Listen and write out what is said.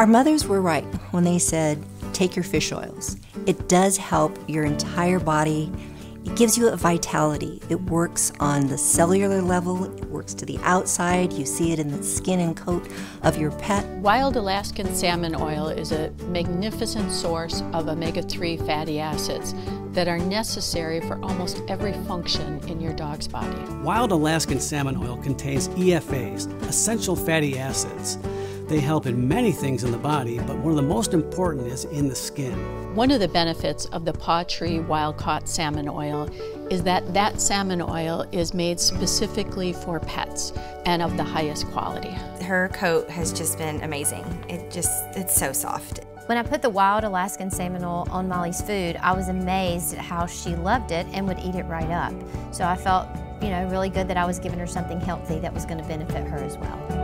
Our mothers were right when they said, take your fish oils. It does help your entire body. It gives you a vitality. It works on the cellular level, it works to the outside. You see it in the skin and coat of your pet. Wild Alaskan salmon oil is a magnificent source of omega 3 fatty acids that are necessary for almost every function in your dog's body. Wild Alaskan salmon oil contains EFAs, essential fatty acids. They help in many things in the body, but one of the most important is in the skin. One of the benefits of the pawTree wild caught salmon oil is that that salmon oil is made specifically for pets and of the highest quality. Her coat has just been amazing. It just, it's so soft. When I put the wild Alaskan salmon oil on Molly's food, I was amazed at how she loved it and would eat it right up. So I felt, you know, really good that I was giving her something healthy that was going to benefit her as well.